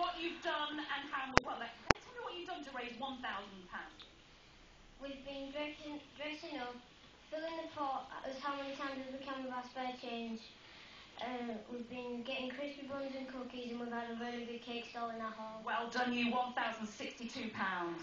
What you've done and how well. Like, tell me what you've done to raise one thousand pounds. We've been dressing, dressing up, filling the pot uh, as how many times as we can with our spare change. Uh, we've been getting crispy buns and cookies, and we've had a really good cake stall in our hall. Well done, you one thousand sixty-two pounds.